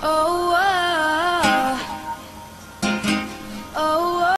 Oh.